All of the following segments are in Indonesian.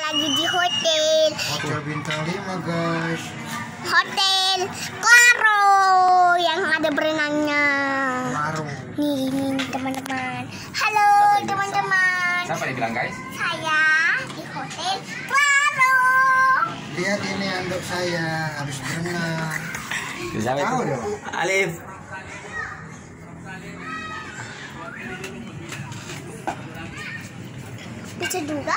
lagi di hotel Hotel bintang 5 guys. hotel Claro yang ada berenangnya Baru. nih ini teman-teman halo teman-teman Siapa dibilang guys? saya di hotel Claro Lihat ini anduk saya habis berenang. Siapa Tahu itu? dong. Alif. bisa juga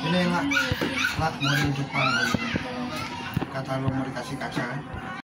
Ini lah mau di depan. Kata lo mau dikasih kaca.